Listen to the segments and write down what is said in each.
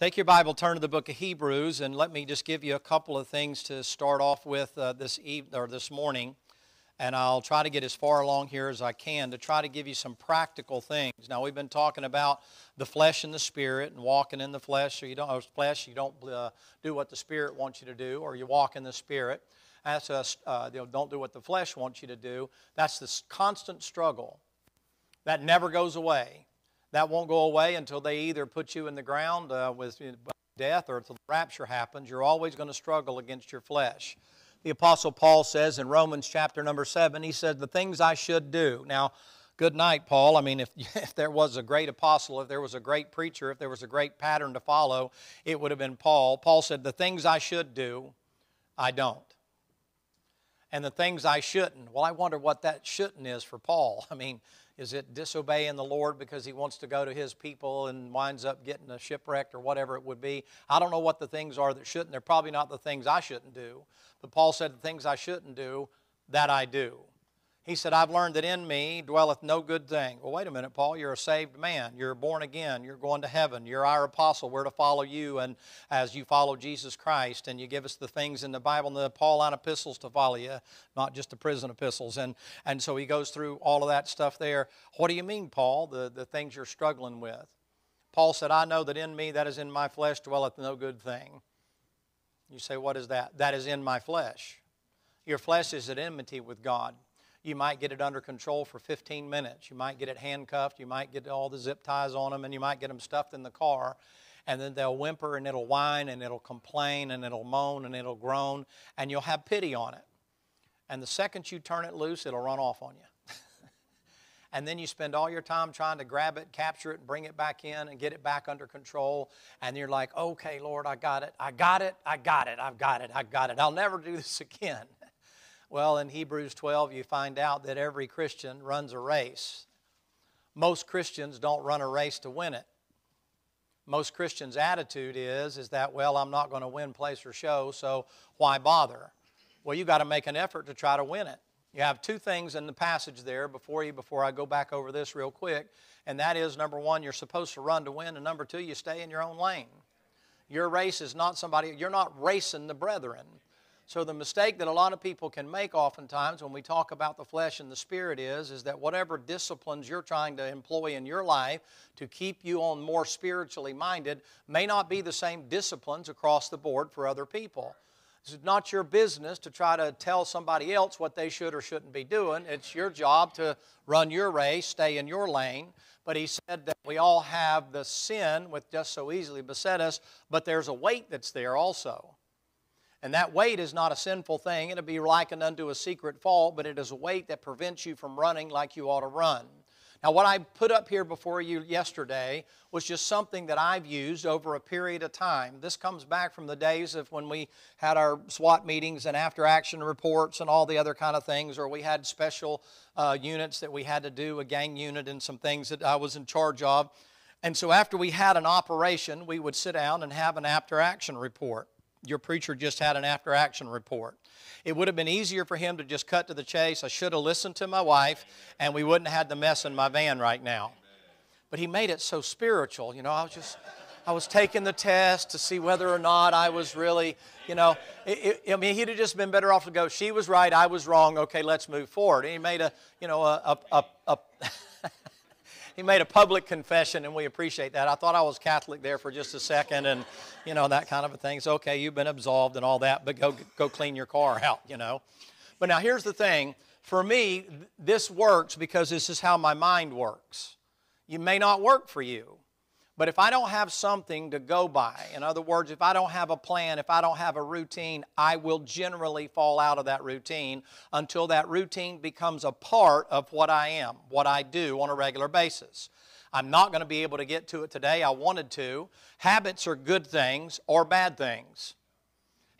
Take your Bible, turn to the book of Hebrews, and let me just give you a couple of things to start off with uh, this eve- or this morning. And I'll try to get as far along here as I can to try to give you some practical things. Now we've been talking about the flesh and the spirit, and walking in the flesh. So you don't, flesh, you don't uh, do what the spirit wants you to do, or you walk in the spirit. That's a, uh, you know, don't do what the flesh wants you to do. That's this constant struggle that never goes away that won't go away until they either put you in the ground uh, with death or until the rapture happens. You're always going to struggle against your flesh. The Apostle Paul says in Romans chapter number 7, he said, The things I should do. Now, good night, Paul. I mean, if, if there was a great apostle, if there was a great preacher, if there was a great pattern to follow, it would have been Paul. Paul said, The things I should do, I don't. And the things I shouldn't. Well, I wonder what that shouldn't is for Paul. I mean, is it disobeying the Lord because he wants to go to his people and winds up getting a shipwrecked or whatever it would be? I don't know what the things are that shouldn't. They're probably not the things I shouldn't do. But Paul said, The things I shouldn't do, that I do. He said, I've learned that in me dwelleth no good thing. Well, wait a minute, Paul. You're a saved man. You're born again. You're going to heaven. You're our apostle. We're to follow you and as you follow Jesus Christ. And you give us the things in the Bible and the Pauline epistles to follow you, not just the prison epistles. And, and so he goes through all of that stuff there. What do you mean, Paul, the, the things you're struggling with? Paul said, I know that in me, that is in my flesh, dwelleth no good thing. You say, what is that? That is in my flesh. Your flesh is at enmity with God. You might get it under control for 15 minutes. You might get it handcuffed. You might get all the zip ties on them, and you might get them stuffed in the car. And then they'll whimper and it'll whine and it'll complain and it'll moan and it'll groan, and you'll have pity on it. And the second you turn it loose, it'll run off on you. and then you spend all your time trying to grab it, capture it, and bring it back in, and get it back under control. And you're like, okay, Lord, I got it. I got it. I got it. I've got it. I got it. I'll never do this again. Well, in Hebrews 12, you find out that every Christian runs a race. Most Christians don't run a race to win it. Most Christians' attitude is, is that, well, I'm not going to win, place, or show, so why bother? Well, you've got to make an effort to try to win it. You have two things in the passage there before you, before I go back over this real quick, and that is number one, you're supposed to run to win, and number two, you stay in your own lane. Your race is not somebody, you're not racing the brethren. So the mistake that a lot of people can make oftentimes when we talk about the flesh and the spirit is is that whatever disciplines you're trying to employ in your life to keep you on more spiritually minded may not be the same disciplines across the board for other people. It's not your business to try to tell somebody else what they should or shouldn't be doing. It's your job to run your race, stay in your lane. But he said that we all have the sin which just so easily beset us, but there's a weight that's there also. And that weight is not a sinful thing. It'll be likened unto a secret fault, but it is a weight that prevents you from running like you ought to run. Now, what I put up here before you yesterday was just something that I've used over a period of time. This comes back from the days of when we had our SWAT meetings and after action reports and all the other kind of things, or we had special uh, units that we had to do, a gang unit and some things that I was in charge of. And so, after we had an operation, we would sit down and have an after action report. Your preacher just had an after action report. It would have been easier for him to just cut to the chase. I should have listened to my wife, and we wouldn't have had the mess in my van right now. But he made it so spiritual. You know, I was just, I was taking the test to see whether or not I was really, you know, it, it, I mean, he'd have just been better off to go, she was right, I was wrong, okay, let's move forward. And he made a, you know, a, a, a, a he made a public confession, and we appreciate that. I thought I was Catholic there for just a second, and you know that kind of a thing. It's okay, you've been absolved and all that, but go go clean your car out, you know. But now here's the thing: for me, this works because this is how my mind works. You may not work for you. But if I don't have something to go by, in other words, if I don't have a plan, if I don't have a routine, I will generally fall out of that routine until that routine becomes a part of what I am, what I do on a regular basis. I'm not going to be able to get to it today. I wanted to. Habits are good things or bad things.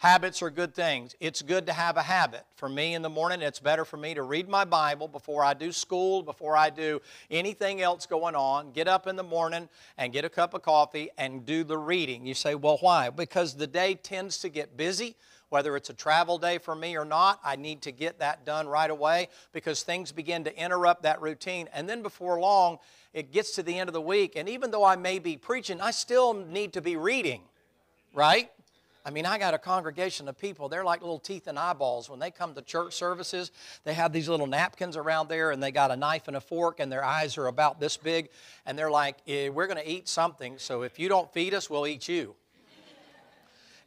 Habits are good things. It's good to have a habit. For me in the morning, it's better for me to read my Bible before I do school, before I do anything else going on. Get up in the morning and get a cup of coffee and do the reading. You say, well, why? Because the day tends to get busy. Whether it's a travel day for me or not, I need to get that done right away because things begin to interrupt that routine. And then before long, it gets to the end of the week, and even though I may be preaching, I still need to be reading, right? I mean, I got a congregation of people, they're like little teeth and eyeballs. When they come to church services, they have these little napkins around there and they got a knife and a fork and their eyes are about this big. And they're like, eh, We're going to eat something, so if you don't feed us, we'll eat you.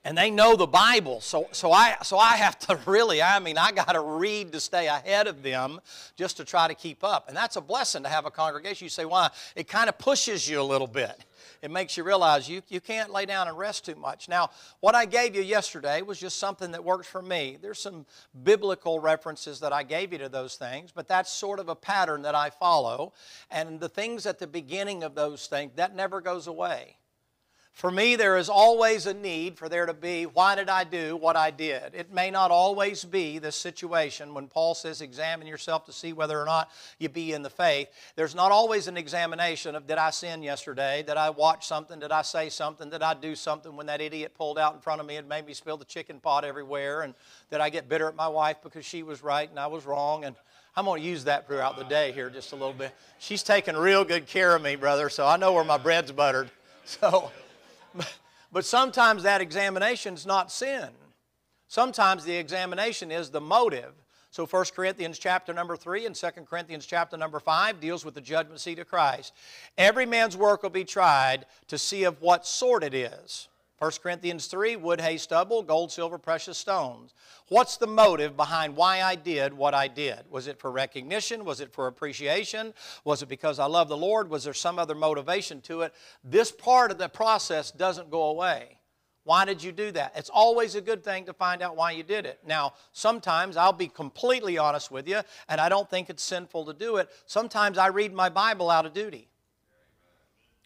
And they know the Bible, so, so, I, so I have to really, I mean, I got to read to stay ahead of them just to try to keep up. And that's a blessing to have a congregation. You say, Why? It kind of pushes you a little bit it makes you realize you, you can't lay down and rest too much. Now, what I gave you yesterday was just something that works for me. There's some biblical references that I gave you to those things, but that's sort of a pattern that I follow. And the things at the beginning of those things, that never goes away. For me, there is always a need for there to be, why did I do what I did? It may not always be this situation when Paul says, examine yourself to see whether or not you be in the faith. There's not always an examination of, did I sin yesterday? Did I watch something? Did I say something? Did I do something when that idiot pulled out in front of me and made me spill the chicken pot everywhere? And did I get bitter at my wife because she was right and I was wrong? And I'm going to use that throughout the day here just a little bit. She's taking real good care of me, brother, so I know where my bread's buttered. So. But sometimes that examination is not sin. Sometimes the examination is the motive. So 1 Corinthians chapter number 3 and 2 Corinthians chapter number 5 deals with the judgment seat of Christ. Every man's work will be tried to see of what sort it is. 1 Corinthians 3 wood, hay, stubble, gold, silver, precious stones. What's the motive behind why I did what I did? Was it for recognition? Was it for appreciation? Was it because I love the Lord? Was there some other motivation to it? This part of the process doesn't go away. Why did you do that? It's always a good thing to find out why you did it. Now, sometimes I'll be completely honest with you, and I don't think it's sinful to do it. Sometimes I read my Bible out of duty.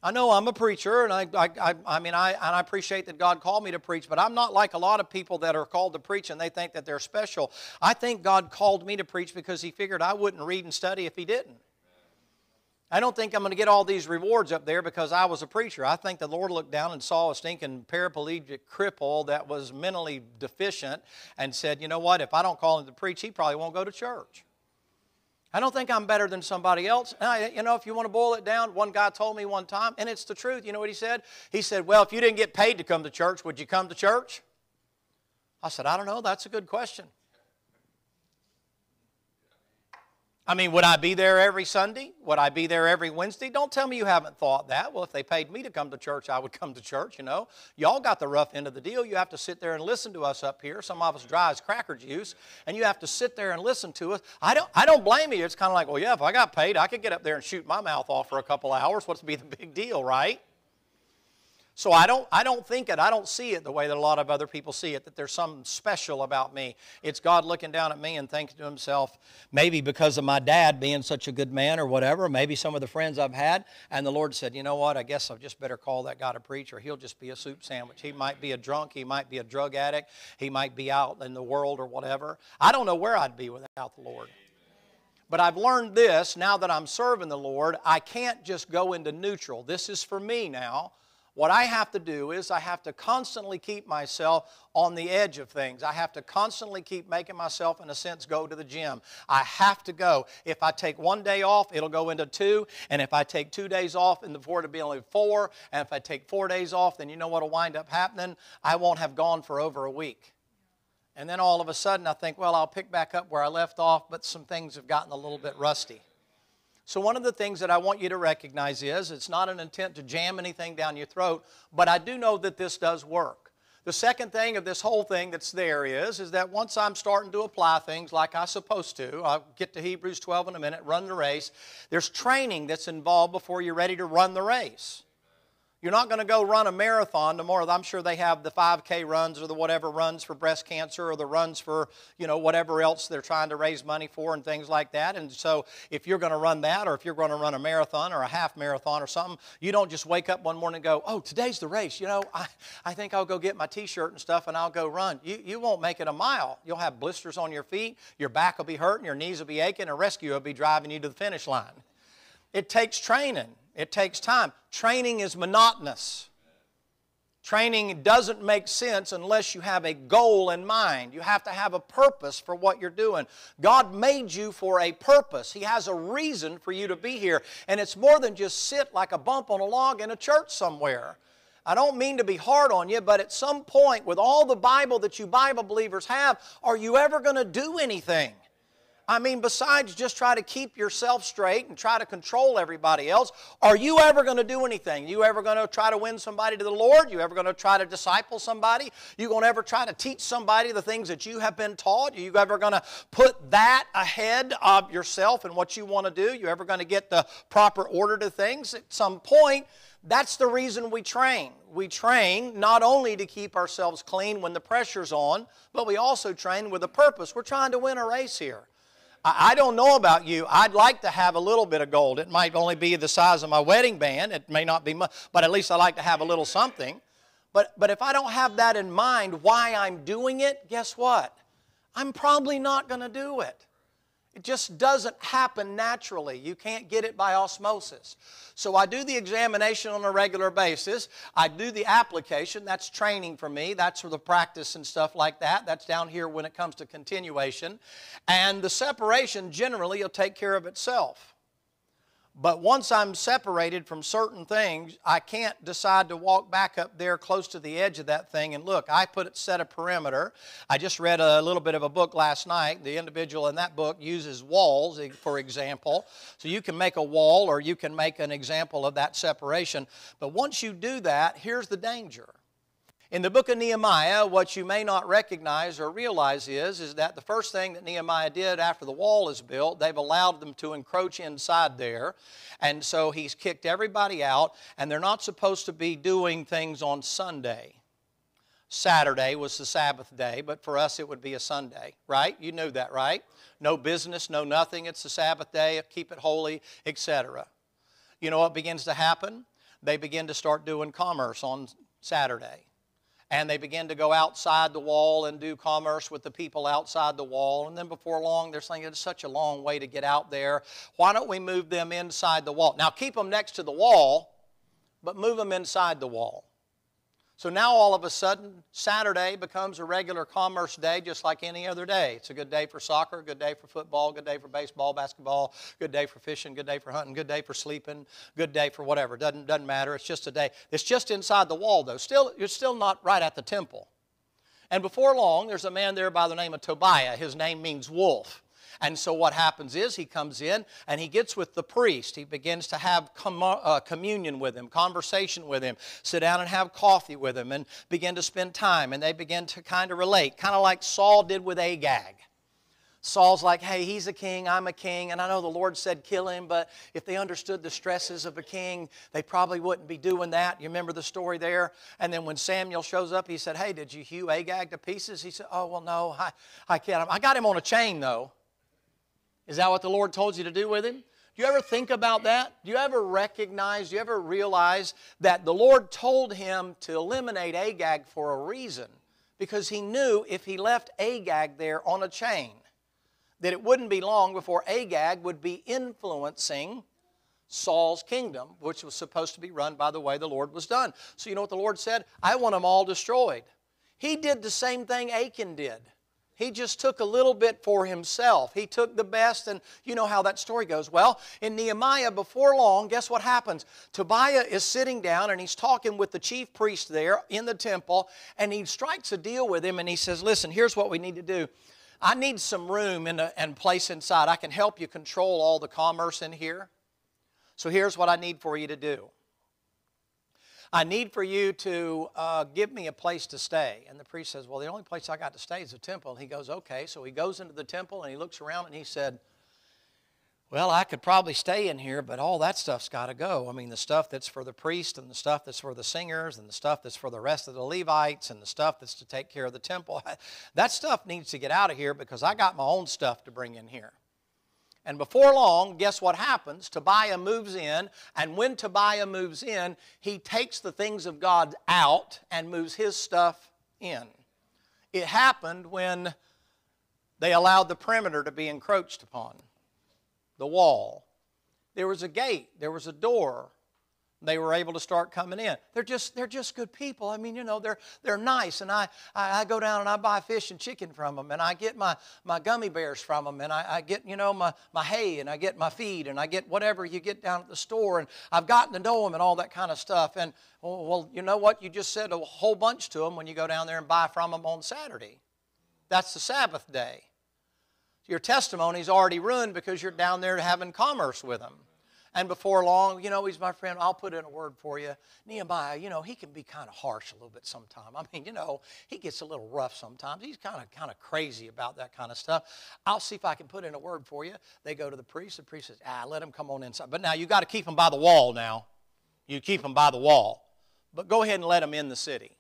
I know I'm a preacher, and I, I, I, mean, I, and I appreciate that God called me to preach, but I'm not like a lot of people that are called to preach and they think that they're special. I think God called me to preach because He figured I wouldn't read and study if He didn't. I don't think I'm going to get all these rewards up there because I was a preacher. I think the Lord looked down and saw a stinking paraplegic cripple that was mentally deficient and said, you know what, if I don't call him to preach, he probably won't go to church. I don't think I'm better than somebody else. I, you know, if you want to boil it down, one guy told me one time, and it's the truth. You know what he said? He said, Well, if you didn't get paid to come to church, would you come to church? I said, I don't know. That's a good question. I mean, would I be there every Sunday? Would I be there every Wednesday? Don't tell me you haven't thought that. Well, if they paid me to come to church, I would come to church, you know. Y'all got the rough end of the deal. You have to sit there and listen to us up here. Some of us dry as cracker juice, and you have to sit there and listen to us. I don't, I don't blame you. It's kind of like, well, yeah, if I got paid, I could get up there and shoot my mouth off for a couple hours. What's be the big deal, right? So I don't, I don't think it, I don't see it the way that a lot of other people see it, that there's something special about me. It's God looking down at me and thinking to himself, maybe because of my dad being such a good man or whatever, maybe some of the friends I've had, and the Lord said, you know what, I guess I'll just better call that guy to preach or he'll just be a soup sandwich. He might be a drunk, he might be a drug addict, he might be out in the world or whatever. I don't know where I'd be without the Lord. But I've learned this now that I'm serving the Lord, I can't just go into neutral. This is for me now. What I have to do is I have to constantly keep myself on the edge of things. I have to constantly keep making myself, in a sense, go to the gym. I have to go. If I take one day off, it'll go into two. And if I take two days off, and before it'll be only four. And if I take four days off, then you know what will wind up happening? I won't have gone for over a week. And then all of a sudden, I think, well, I'll pick back up where I left off, but some things have gotten a little bit rusty. So, one of the things that I want you to recognize is it's not an intent to jam anything down your throat, but I do know that this does work. The second thing of this whole thing that's there is, is that once I'm starting to apply things like I'm supposed to, I'll get to Hebrews 12 in a minute, run the race, there's training that's involved before you're ready to run the race. You're not going to go run a marathon tomorrow. I'm sure they have the 5K runs or the whatever runs for breast cancer or the runs for, you know, whatever else they're trying to raise money for and things like that. And so if you're going to run that or if you're going to run a marathon or a half marathon or something, you don't just wake up one morning and go, oh, today's the race. You know, I, I think I'll go get my t-shirt and stuff and I'll go run. You, you won't make it a mile. You'll have blisters on your feet. Your back will be hurting. Your knees will be aching. A rescue will be driving you to the finish line. It takes training. It takes time. Training is monotonous. Training doesn't make sense unless you have a goal in mind. You have to have a purpose for what you're doing. God made you for a purpose. He has a reason for you to be here. And it's more than just sit like a bump on a log in a church somewhere. I don't mean to be hard on you, but at some point, with all the Bible that you Bible believers have, are you ever going to do anything? I mean, besides just try to keep yourself straight and try to control everybody else, are you ever going to do anything? You ever going to try to win somebody to the Lord? You ever going to try to disciple somebody? You going to ever try to teach somebody the things that you have been taught? Are you ever going to put that ahead of yourself and what you want to do? You ever going to get the proper order to things? At some point, that's the reason we train. We train not only to keep ourselves clean when the pressure's on, but we also train with a purpose. We're trying to win a race here. I don't know about you. I'd like to have a little bit of gold. It might only be the size of my wedding band. It may not be much, but at least I like to have a little something. But, but if I don't have that in mind, why I'm doing it, guess what? I'm probably not going to do it. It just doesn't happen naturally. You can't get it by osmosis. So I do the examination on a regular basis. I do the application. That's training for me. That's for the practice and stuff like that. That's down here when it comes to continuation. And the separation generally will take care of itself. But once I'm separated from certain things, I can't decide to walk back up there close to the edge of that thing and look. I put it set a perimeter. I just read a little bit of a book last night. The individual in that book uses walls, for example. So you can make a wall or you can make an example of that separation. But once you do that, here's the danger. In the book of Nehemiah, what you may not recognize or realize is, is that the first thing that Nehemiah did after the wall is built, they've allowed them to encroach inside there. And so he's kicked everybody out, and they're not supposed to be doing things on Sunday. Saturday was the Sabbath day, but for us it would be a Sunday, right? You knew that, right? No business, no nothing. It's the Sabbath day, keep it holy, etc. You know what begins to happen? They begin to start doing commerce on Saturday and they begin to go outside the wall and do commerce with the people outside the wall. And then before long, they're saying it's such a long way to get out there. Why don't we move them inside the wall? Now, keep them next to the wall, but move them inside the wall. So now all of a sudden, Saturday becomes a regular commerce day just like any other day. It's a good day for soccer, good day for football, good day for baseball, basketball, good day for fishing, good day for hunting, good day for sleeping, good day for whatever. Doesn't, doesn't matter. It's just a day. It's just inside the wall, though. Still, you're still not right at the temple. And before long, there's a man there by the name of Tobiah. His name means wolf. And so what happens is he comes in and he gets with the priest. He begins to have com- uh, communion with him, conversation with him, sit down and have coffee with him, and begin to spend time. And they begin to kind of relate, kind of like Saul did with Agag. Saul's like, hey, he's a king, I'm a king, and I know the Lord said kill him, but if they understood the stresses of a king, they probably wouldn't be doing that. You remember the story there? And then when Samuel shows up, he said, hey, did you hew Agag to pieces? He said, oh, well, no, I, I can't. I got him on a chain, though. Is that what the Lord told you to do with him? Do you ever think about that? Do you ever recognize, do you ever realize that the Lord told him to eliminate Agag for a reason? Because he knew if he left Agag there on a chain, that it wouldn't be long before Agag would be influencing Saul's kingdom, which was supposed to be run by the way the Lord was done. So you know what the Lord said? I want them all destroyed. He did the same thing Achan did. He just took a little bit for himself. He took the best, and you know how that story goes. Well, in Nehemiah, before long, guess what happens? Tobiah is sitting down and he's talking with the chief priest there in the temple, and he strikes a deal with him and he says, Listen, here's what we need to do. I need some room a, and place inside. I can help you control all the commerce in here. So here's what I need for you to do. I need for you to uh, give me a place to stay. And the priest says, Well, the only place I got to stay is the temple. And he goes, Okay. So he goes into the temple and he looks around and he said, Well, I could probably stay in here, but all that stuff's got to go. I mean, the stuff that's for the priest and the stuff that's for the singers and the stuff that's for the rest of the Levites and the stuff that's to take care of the temple, that stuff needs to get out of here because I got my own stuff to bring in here. And before long, guess what happens? Tobiah moves in, and when Tobiah moves in, he takes the things of God out and moves his stuff in. It happened when they allowed the perimeter to be encroached upon, the wall. There was a gate, there was a door they were able to start coming in. They're just, they're just good people. I mean, you know, they're, they're nice. And I, I, I go down and I buy fish and chicken from them. And I get my, my gummy bears from them. And I, I get, you know, my, my hay and I get my feed and I get whatever you get down at the store. And I've gotten to know them and all that kind of stuff. And, oh, well, you know what? You just said a whole bunch to them when you go down there and buy from them on Saturday. That's the Sabbath day. Your testimony's already ruined because you're down there having commerce with them. And before long, you know, he's my friend. I'll put in a word for you. Nehemiah, you know, he can be kind of harsh a little bit sometimes. I mean, you know, he gets a little rough sometimes. He's kind of kind of crazy about that kind of stuff. I'll see if I can put in a word for you. They go to the priest. The priest says, ah, let him come on inside. But now you've got to keep him by the wall now. You keep him by the wall. But go ahead and let him in the city.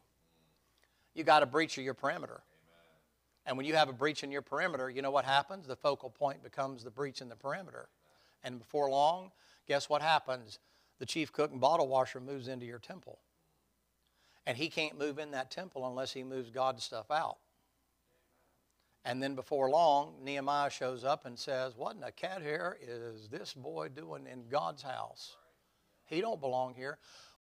You got a breach of your perimeter. And when you have a breach in your perimeter, you know what happens? The focal point becomes the breach in the perimeter. And before long, guess what happens? The chief cook and bottle washer moves into your temple. And he can't move in that temple unless he moves God's stuff out. And then before long, Nehemiah shows up and says, What in the cat hair is this boy doing in God's house? He don't belong here.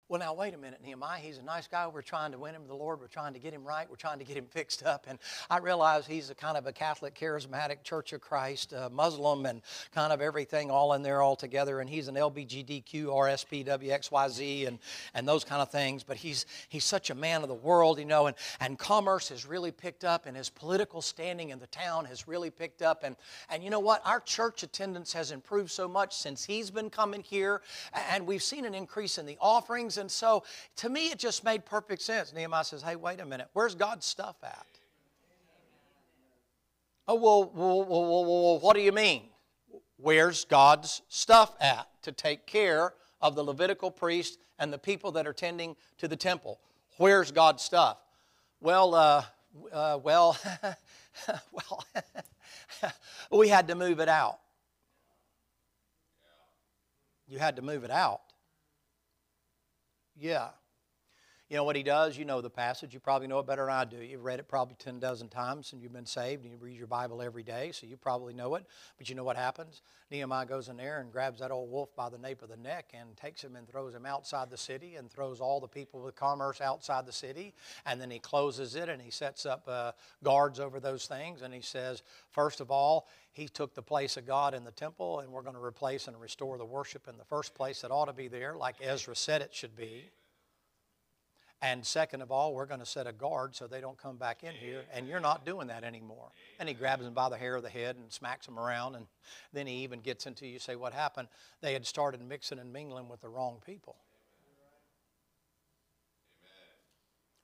Well, now, wait a minute, Nehemiah. He's a nice guy. We're trying to win him to the Lord. We're trying to get him right. We're trying to get him fixed up. And I realize he's a kind of a Catholic, charismatic, Church of Christ, uh, Muslim, and kind of everything all in there all together. And he's an LBGDQ, RSP, WXYZ, and, and those kind of things. But he's, he's such a man of the world, you know, and, and commerce has really picked up, and his political standing in the town has really picked up. And, and you know what? Our church attendance has improved so much since he's been coming here, and we've seen an increase in the offerings and so to me, it just made perfect sense. Nehemiah says, hey, wait a minute, where's God's stuff at? Oh, well, well, well, well, what do you mean? Where's God's stuff at to take care of the Levitical priest and the people that are tending to the temple? Where's God's stuff? Well, uh, uh, well, well, we had to move it out. You had to move it out. Yeah. You know what he does? You know the passage. You probably know it better than I do. You've read it probably 10 dozen times and you've been saved and you read your Bible every day, so you probably know it. But you know what happens? Nehemiah goes in there and grabs that old wolf by the nape of the neck and takes him and throws him outside the city and throws all the people with commerce outside the city. And then he closes it and he sets up uh, guards over those things. And he says, first of all, he took the place of God in the temple and we're going to replace and restore the worship in the first place that ought to be there, like Ezra said it should be. And second of all, we're going to set a guard so they don't come back in here. And you're not doing that anymore. And he grabs him by the hair of the head and smacks him around. And then he even gets into you say, What happened? They had started mixing and mingling with the wrong people.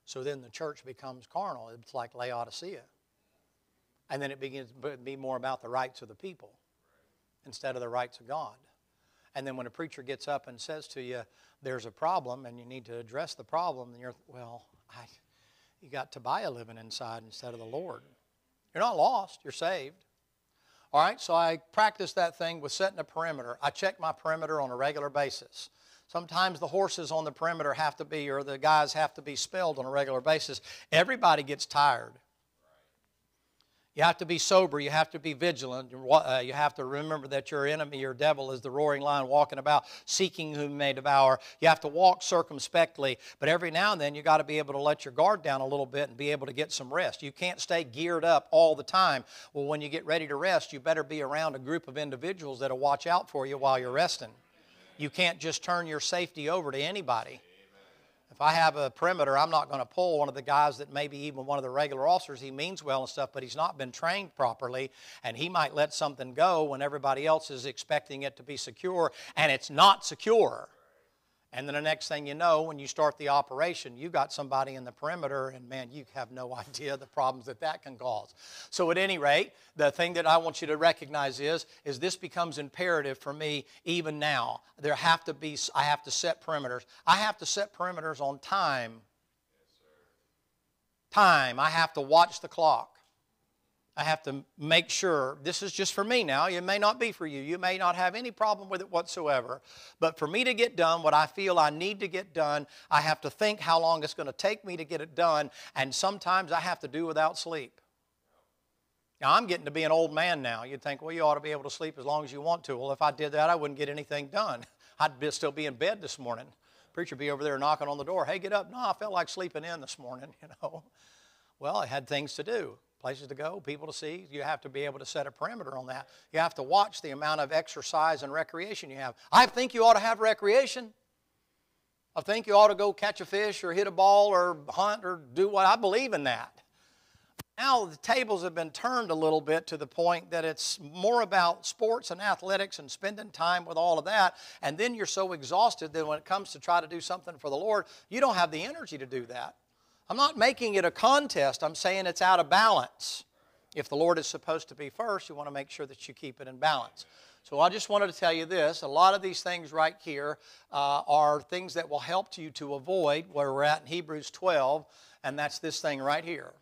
So then the church becomes carnal. It's like Laodicea. And then it begins to be more about the rights of the people instead of the rights of God. And then when a preacher gets up and says to you, there's a problem and you need to address the problem, then you're, well, I, you got Tobiah living inside instead of the Lord. You're not lost, you're saved. All right, so I practice that thing with setting a perimeter. I check my perimeter on a regular basis. Sometimes the horses on the perimeter have to be, or the guys have to be spelled on a regular basis. Everybody gets tired. You have to be sober. You have to be vigilant. Uh, you have to remember that your enemy, your devil, is the roaring lion walking about, seeking whom he may devour. You have to walk circumspectly, but every now and then you got to be able to let your guard down a little bit and be able to get some rest. You can't stay geared up all the time. Well, when you get ready to rest, you better be around a group of individuals that'll watch out for you while you're resting. You can't just turn your safety over to anybody. If I have a perimeter, I'm not going to pull one of the guys that maybe even one of the regular officers, he means well and stuff, but he's not been trained properly, and he might let something go when everybody else is expecting it to be secure, and it's not secure. And then the next thing you know, when you start the operation, you've got somebody in the perimeter, and man, you have no idea the problems that that can cause. So, at any rate, the thing that I want you to recognize is, is this becomes imperative for me even now. There have to be, I have to set perimeters. I have to set perimeters on time. Time. I have to watch the clock. I have to make sure this is just for me now. It may not be for you. You may not have any problem with it whatsoever. But for me to get done what I feel I need to get done, I have to think how long it's going to take me to get it done. And sometimes I have to do without sleep. Now, I'm getting to be an old man now. You'd think, well, you ought to be able to sleep as long as you want to. Well, if I did that, I wouldn't get anything done. I'd be, still be in bed this morning. Preacher be over there knocking on the door. Hey, get up. No, I felt like sleeping in this morning, you know. Well, I had things to do, places to go, people to see. You have to be able to set a perimeter on that. You have to watch the amount of exercise and recreation you have. I think you ought to have recreation. I think you ought to go catch a fish or hit a ball or hunt or do what I believe in that. Now the tables have been turned a little bit to the point that it's more about sports and athletics and spending time with all of that. And then you're so exhausted that when it comes to try to do something for the Lord, you don't have the energy to do that. I'm not making it a contest, I'm saying it's out of balance. If the Lord is supposed to be first, you want to make sure that you keep it in balance. So I just wanted to tell you this. A lot of these things right here uh, are things that will help you to avoid where we're at in Hebrews 12, and that's this thing right here.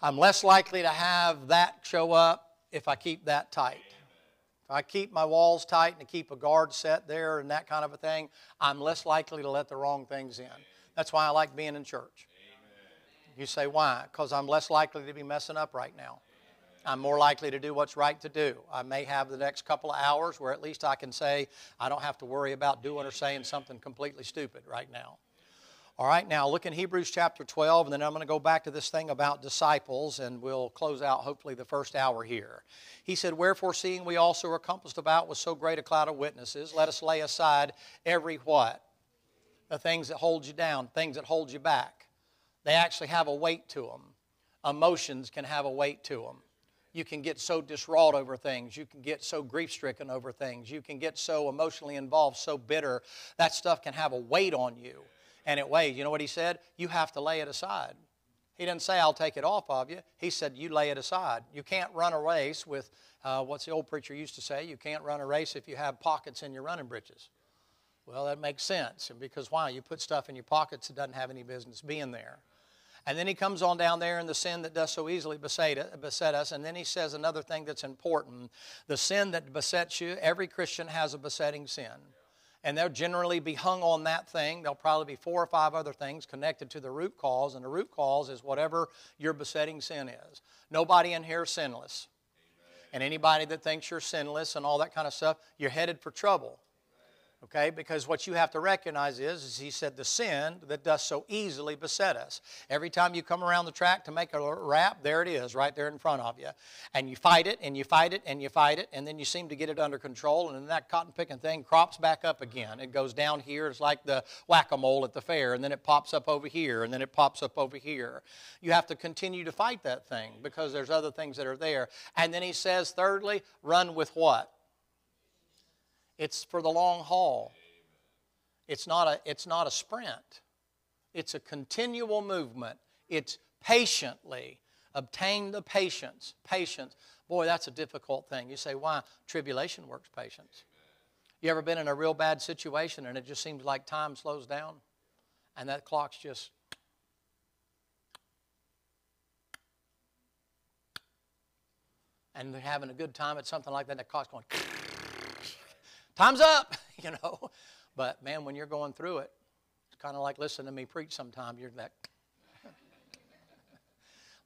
I'm less likely to have that show up if I keep that tight. If I keep my walls tight and keep a guard set there and that kind of a thing, I'm less likely to let the wrong things in. That's why I like being in church. You say, why? Because I'm less likely to be messing up right now. I'm more likely to do what's right to do. I may have the next couple of hours where at least I can say, I don't have to worry about doing or saying something completely stupid right now. All right, now look in Hebrews chapter 12, and then I'm going to go back to this thing about disciples, and we'll close out hopefully the first hour here. He said, Wherefore, seeing we also are compassed about with so great a cloud of witnesses, let us lay aside every what? The things that hold you down, things that hold you back. They actually have a weight to them. Emotions can have a weight to them you can get so diswrought over things. You can get so grief stricken over things. You can get so emotionally involved, so bitter. That stuff can have a weight on you. And it weighs. You know what he said? You have to lay it aside. He didn't say, I'll take it off of you. He said, You lay it aside. You can't run a race with uh, what's the old preacher used to say? You can't run a race if you have pockets in your running breeches. Well, that makes sense. And Because why? You put stuff in your pockets that doesn't have any business being there. And then he comes on down there in the sin that does so easily beset us. And then he says another thing that's important the sin that besets you, every Christian has a besetting sin. And they'll generally be hung on that thing. There'll probably be four or five other things connected to the root cause. And the root cause is whatever your besetting sin is. Nobody in here is sinless. And anybody that thinks you're sinless and all that kind of stuff, you're headed for trouble. Okay, because what you have to recognize is, is he said, the sin that does so easily beset us. Every time you come around the track to make a wrap, there it is, right there in front of you. And you fight it, and you fight it, and you fight it, and then you seem to get it under control, and then that cotton picking thing crops back up again. It goes down here, it's like the whack a mole at the fair, and then it pops up over here, and then it pops up over here. You have to continue to fight that thing because there's other things that are there. And then he says, thirdly, run with what? It's for the long haul. It's not a, it's not a sprint. It's a continual movement. It's patiently. Obtain the patience. Patience. Boy, that's a difficult thing. You say, why? Tribulation works patience. You ever been in a real bad situation and it just seems like time slows down? And that clock's just. And they're having a good time at something like that, and the clock's going time's up, you know. But man, when you're going through it, it's kind of like listening to me preach sometimes. You're that,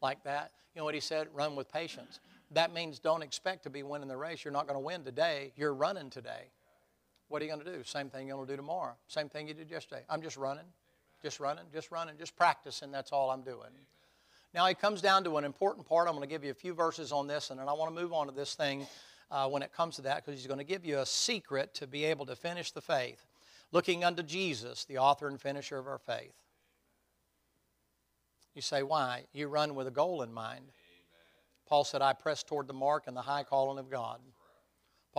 like that. You know what he said? Run with patience. That means don't expect to be winning the race. You're not going to win today. You're running today. What are you going to do? Same thing you're going to do tomorrow. Same thing you did yesterday. I'm just running, just running, just running, just practicing. That's all I'm doing. Now he comes down to an important part. I'm going to give you a few verses on this, and then I want to move on to this thing uh, when it comes to that because he's going to give you a secret to be able to finish the faith. Looking unto Jesus, the author and finisher of our faith. You say, why? You run with a goal in mind. Paul said, I press toward the mark and the high calling of God.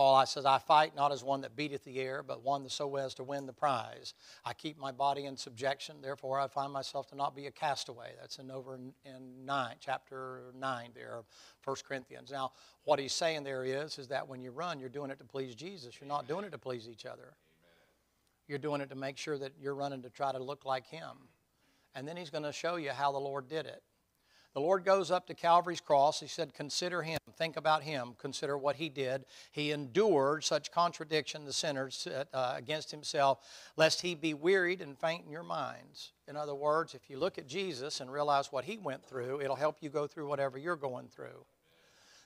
Paul says, I fight not as one that beateth the air, but one that so as to win the prize. I keep my body in subjection, therefore I find myself to not be a castaway. That's in over in, in nine, chapter nine there of 1 Corinthians. Now, what he's saying there is, is that when you run, you're doing it to please Jesus. You're not doing it to please each other. You're doing it to make sure that you're running to try to look like him. And then he's going to show you how the Lord did it. The Lord goes up to Calvary's cross. He said, Consider him. Think about him. Consider what he did. He endured such contradiction, the sinners, uh, against himself, lest he be wearied and faint in your minds. In other words, if you look at Jesus and realize what he went through, it'll help you go through whatever you're going through.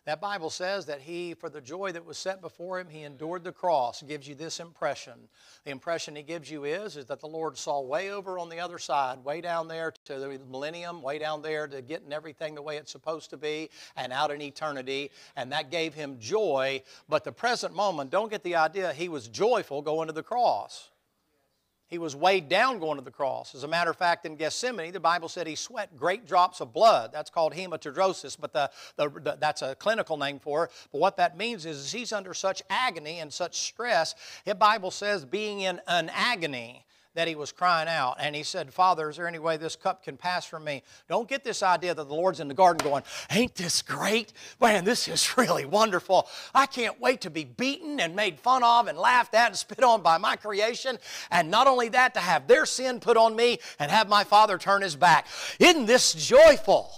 That Bible says that he, for the joy that was set before him, he endured the cross. Gives you this impression. The impression he gives you is, is that the Lord saw way over on the other side, way down there to the millennium, way down there to getting everything the way it's supposed to be, and out in eternity. And that gave him joy. But the present moment, don't get the idea he was joyful going to the cross. He was weighed down going to the cross. As a matter of fact, in Gethsemane, the Bible said he sweat great drops of blood. That's called hematidrosis, but the, the, the, that's a clinical name for it. But what that means is, is he's under such agony and such stress. The Bible says being in an agony that he was crying out. And he said, Father, is there any way this cup can pass from me? Don't get this idea that the Lord's in the garden going, Ain't this great? Man, this is really wonderful. I can't wait to be beaten and made fun of and laughed at and spit on by my creation. And not only that, to have their sin put on me and have my Father turn his back. Isn't this joyful?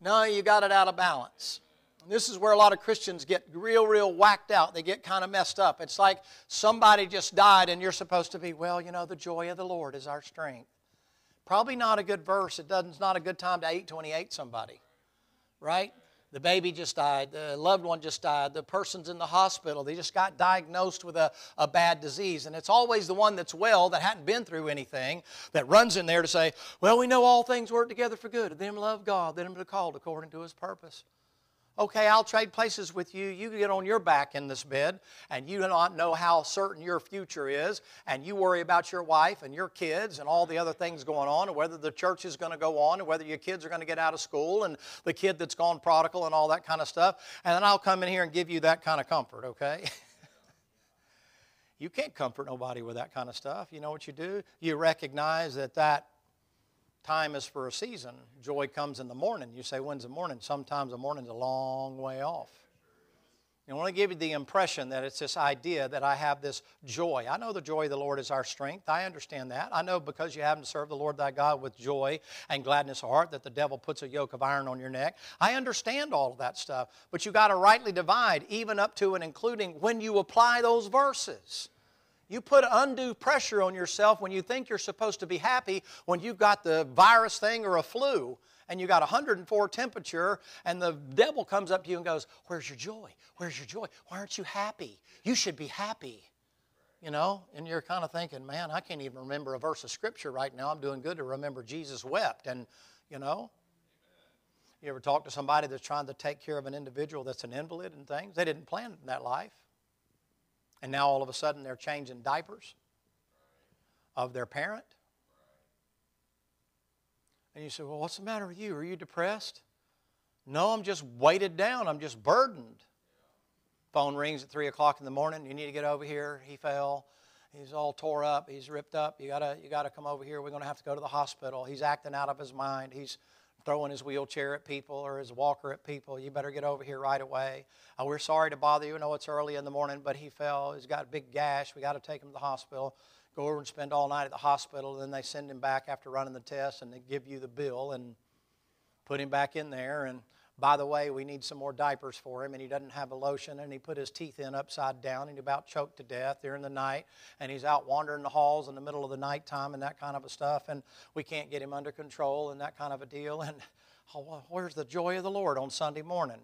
No, you got it out of balance. This is where a lot of Christians get real, real whacked out. They get kind of messed up. It's like somebody just died and you're supposed to be, well, you know, the joy of the Lord is our strength. Probably not a good verse. It doesn't, it's not a good time to 828 somebody, right? The baby just died. The loved one just died. The person's in the hospital. They just got diagnosed with a, a bad disease. And it's always the one that's well, that hadn't been through anything, that runs in there to say, Well, we know all things work together for good. Them love God, them are called according to his purpose okay, I'll trade places with you. You get on your back in this bed, and you do not know how certain your future is, and you worry about your wife and your kids and all the other things going on, and whether the church is going to go on, and whether your kids are going to get out of school, and the kid that's gone prodigal, and all that kind of stuff. And then I'll come in here and give you that kind of comfort, okay? you can't comfort nobody with that kind of stuff. You know what you do? You recognize that that time is for a season. Joy comes in the morning. You say, when's the morning? Sometimes the morning's a long way off. I want to give you the impression that it's this idea that I have this joy. I know the joy of the Lord is our strength. I understand that. I know because you haven't served the Lord thy God with joy and gladness of heart that the devil puts a yoke of iron on your neck. I understand all of that stuff. But you got to rightly divide, even up to and including when you apply those verses. You put undue pressure on yourself when you think you're supposed to be happy when you've got the virus thing or a flu and you got 104 temperature and the devil comes up to you and goes, "Where's your joy? Where's your joy? Why aren't you happy? You should be happy." You know, and you're kind of thinking, "Man, I can't even remember a verse of scripture right now. I'm doing good to remember Jesus wept." And, you know, you ever talk to somebody that's trying to take care of an individual that's an invalid and things? They didn't plan that life. And now all of a sudden they're changing diapers of their parent. And you say, Well, what's the matter with you? Are you depressed? No, I'm just weighted down. I'm just burdened. Phone rings at 3 o'clock in the morning. You need to get over here. He fell. He's all tore up. He's ripped up. You gotta, you gotta come over here. We're gonna have to go to the hospital. He's acting out of his mind. He's throwing his wheelchair at people or his walker at people. You better get over here right away. Oh, we're sorry to bother you. I know it's early in the morning, but he fell. He's got a big gash. We got to take him to the hospital. Go over and spend all night at the hospital. Then they send him back after running the test and they give you the bill and put him back in there. And by the way, we need some more diapers for him, and he doesn't have a lotion, and he put his teeth in upside down, and he about choked to death during the night, and he's out wandering the halls in the middle of the nighttime and that kind of a stuff, and we can't get him under control and that kind of a deal. And oh, where's the joy of the Lord on Sunday morning?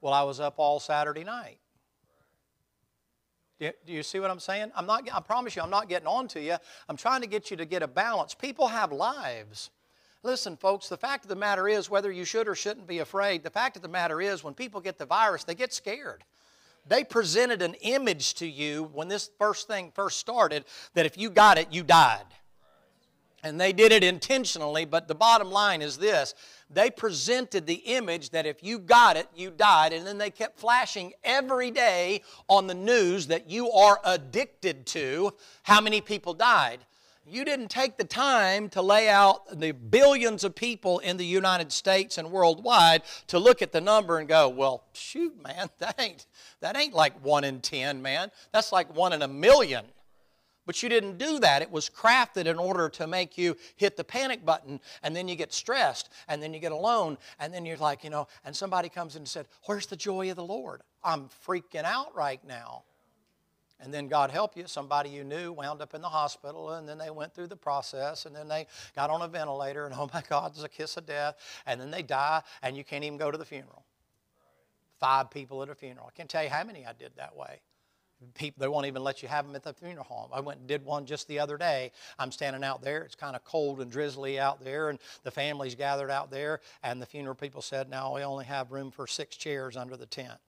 Well, I was up all Saturday night. Do you see what I'm saying? I'm not, I promise you, I'm not getting on to you. I'm trying to get you to get a balance. People have lives. Listen, folks, the fact of the matter is, whether you should or shouldn't be afraid, the fact of the matter is, when people get the virus, they get scared. They presented an image to you when this first thing first started that if you got it, you died. And they did it intentionally, but the bottom line is this they presented the image that if you got it, you died. And then they kept flashing every day on the news that you are addicted to how many people died you didn't take the time to lay out the billions of people in the United States and worldwide to look at the number and go, well, shoot, man, that ain't, that ain't like one in 10, man. That's like one in a million. But you didn't do that. It was crafted in order to make you hit the panic button, and then you get stressed, and then you get alone, and then you're like, you know, and somebody comes in and said, Where's the joy of the Lord? I'm freaking out right now. And then God help you, somebody you knew wound up in the hospital, and then they went through the process, and then they got on a ventilator, and oh my God, it's a kiss of death, and then they die, and you can't even go to the funeral. five people at a funeral. I can't tell you how many I did that way. People, they won't even let you have them at the funeral home. I went and did one just the other day. I'm standing out there. It's kind of cold and drizzly out there, and the family's gathered out there. And the funeral people said, "Now we only have room for six chairs under the tent."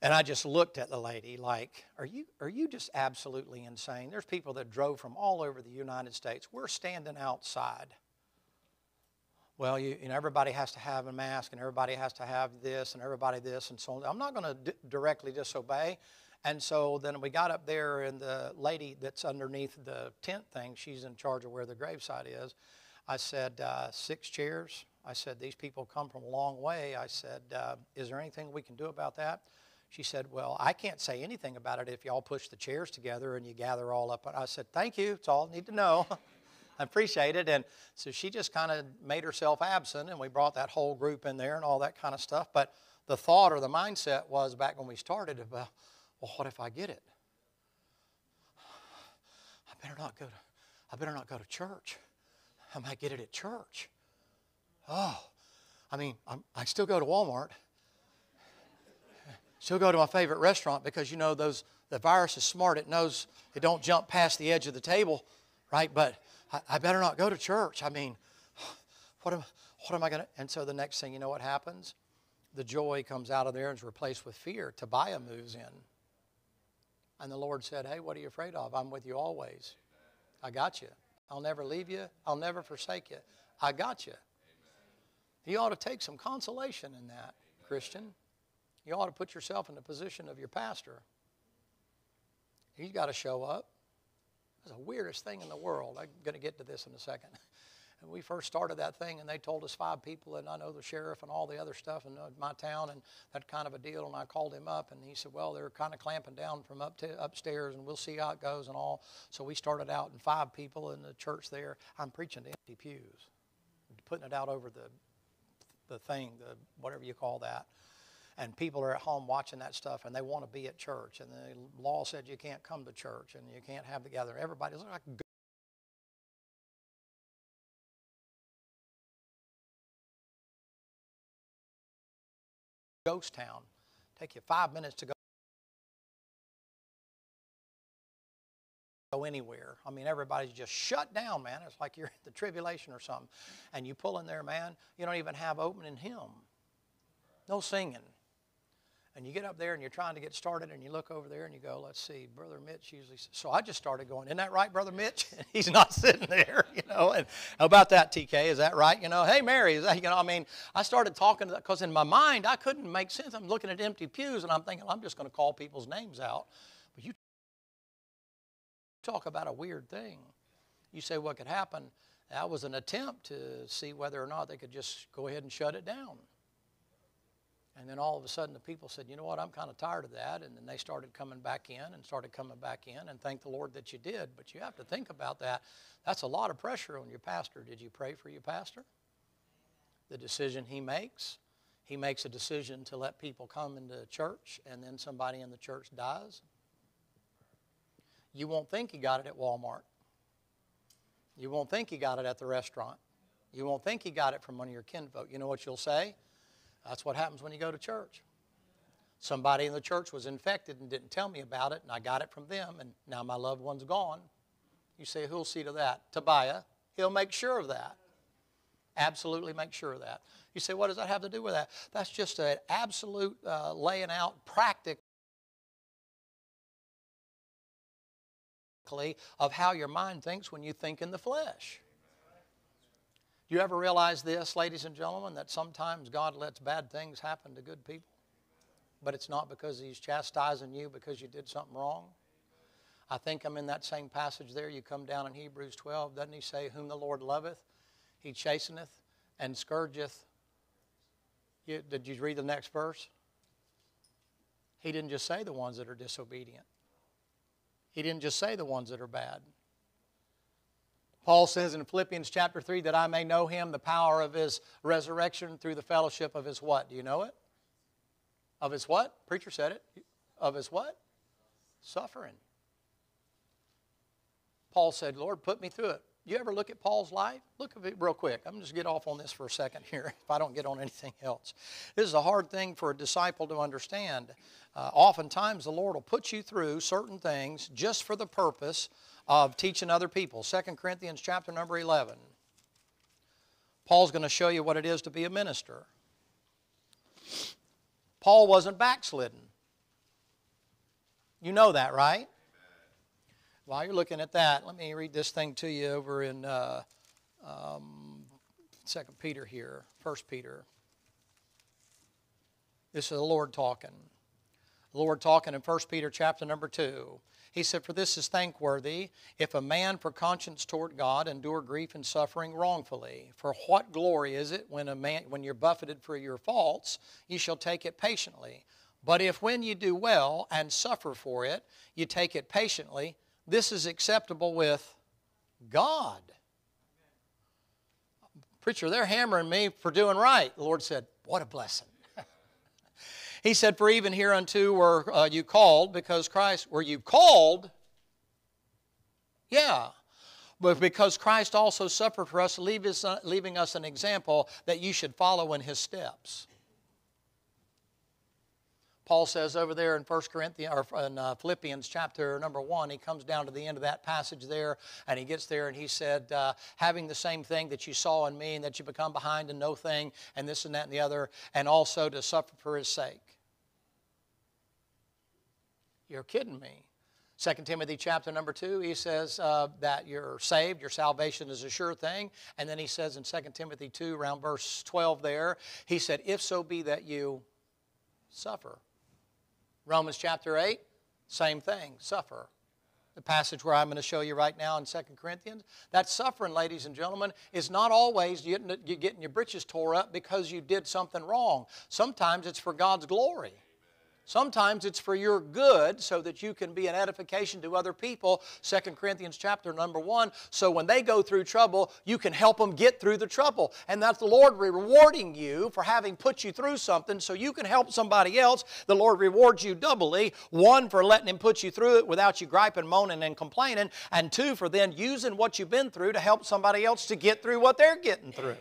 And I just looked at the lady like, "Are you are you just absolutely insane?" There's people that drove from all over the United States. We're standing outside well, you, you, know, everybody has to have a mask and everybody has to have this and everybody this and so on. I'm not going to d- directly disobey. And so then we got up there, and the lady that's underneath the tent thing, she's in charge of where the gravesite is. I said, uh, six chairs. I said, these people come from a long way. I said, uh, is there anything we can do about that? She said, well, I can't say anything about it if y'all push the chairs together and you gather all up. And I said, thank you. It's all I need to know. I appreciate it. And so she just kind of made herself absent, and we brought that whole group in there and all that kind of stuff. But the thought or the mindset was back when we started about, well, what if I get it? I better not go to, I better not go to church. I might get it at church. Oh, I mean, I'm, I still go to Walmart. Still go to my favorite restaurant because you know those the virus is smart. It knows it don't jump past the edge of the table, right? But I, I better not go to church. I mean, what am, what am I going to? And so the next thing you know what happens? The joy comes out of there and is replaced with fear. Tobiah moves in. And the Lord said, Hey, what are you afraid of? I'm with you always. I got you. I'll never leave you. I'll never forsake you. I got you. You ought to take some consolation in that, Christian. You ought to put yourself in the position of your pastor. He's got to show up. It's the weirdest thing in the world. I'm going to get to this in a second. And we first started that thing, and they told us five people, and I know the sheriff and all the other stuff in uh, my town, and that kind of a deal. And I called him up, and he said, "Well, they're kind of clamping down from up to upstairs, and we'll see how it goes and all." So we started out in five people in the church there. I'm preaching to empty pews, putting it out over the the thing, the whatever you call that and people are at home watching that stuff and they want to be at church and the law said you can't come to church and you can't have the gathering everybody's like ghost town take you five minutes to go go anywhere. I mean, everybody's just shut down, man. It's like you're in the tribulation or something. And you pull in there, man, you don't even have opening hymn. No singing and you get up there and you're trying to get started and you look over there and you go, let's see, Brother Mitch usually. So I just started going, isn't that right, Brother Mitch? And he's not sitting there, you know. And how about that, TK? Is that right? You know, hey, Mary, is that, you know, I mean, I started talking because in my mind I couldn't make sense. I'm looking at empty pews and I'm thinking, I'm just going to call people's names out. But you talk about a weird thing. You say what could happen. That was an attempt to see whether or not they could just go ahead and shut it down. And then all of a sudden the people said, you know what, I'm kind of tired of that. And then they started coming back in and started coming back in. And thank the Lord that you did. But you have to think about that. That's a lot of pressure on your pastor. Did you pray for your pastor? The decision he makes, he makes a decision to let people come into church and then somebody in the church dies. You won't think he got it at Walmart. You won't think he got it at the restaurant. You won't think he got it from one of your kinfolk. You know what you'll say? That's what happens when you go to church. Somebody in the church was infected and didn't tell me about it, and I got it from them, and now my loved one's gone. You say, who'll see to that? Tobiah. He'll make sure of that. Absolutely make sure of that. You say, what does that have to do with that? That's just an absolute uh, laying out practically of how your mind thinks when you think in the flesh. Do you ever realize this, ladies and gentlemen, that sometimes God lets bad things happen to good people? But it's not because He's chastising you because you did something wrong. I think I'm in that same passage there. You come down in Hebrews 12, doesn't He say, Whom the Lord loveth, He chasteneth and scourgeth. You, did you read the next verse? He didn't just say the ones that are disobedient. He didn't just say the ones that are bad. Paul says in Philippians chapter 3 that I may know him, the power of his resurrection through the fellowship of his what? Do you know it? Of his what? Preacher said it. Of his what? Suffering. Paul said, Lord, put me through it. you ever look at Paul's life? Look at it real quick. I'm just get off on this for a second here if I don't get on anything else. This is a hard thing for a disciple to understand. Uh, oftentimes, the Lord will put you through certain things just for the purpose of teaching other people. 2 Corinthians chapter number 11. Paul's going to show you what it is to be a minister. Paul wasn't backslidden. You know that, right? While you're looking at that, let me read this thing to you over in uh, um, 2 Peter here, 1 Peter. This is the Lord talking. The Lord talking in 1 Peter chapter number 2. He said, For this is thankworthy, if a man for conscience toward God endure grief and suffering wrongfully. For what glory is it when, a man, when you're buffeted for your faults, you shall take it patiently. But if when you do well and suffer for it, you take it patiently, this is acceptable with God. Preacher, they're hammering me for doing right. The Lord said, What a blessing. He said, For even hereunto were uh, you called, because Christ, were you called? Yeah. But because Christ also suffered for us, leaving us an example that you should follow in his steps. Paul says over there in 1 Corinthians or in uh, Philippians chapter number 1, he comes down to the end of that passage there and he gets there and he said, uh, having the same thing that you saw in me and that you become behind in no thing and this and that and the other, and also to suffer for his sake. You're kidding me. 2 Timothy chapter number 2, he says uh, that you're saved, your salvation is a sure thing. And then he says in 2 Timothy 2, around verse 12 there, he said, If so be that you suffer. Romans chapter 8, same thing, suffer. The passage where I'm going to show you right now in 2 Corinthians, that suffering, ladies and gentlemen, is not always you getting your britches tore up because you did something wrong. Sometimes it's for God's glory. Sometimes it's for your good so that you can be an edification to other people. 2 Corinthians chapter number 1. So when they go through trouble, you can help them get through the trouble. And that's the Lord rewarding you for having put you through something so you can help somebody else. The Lord rewards you doubly. One, for letting Him put you through it without you griping, moaning, and complaining. And two, for then using what you've been through to help somebody else to get through what they're getting through.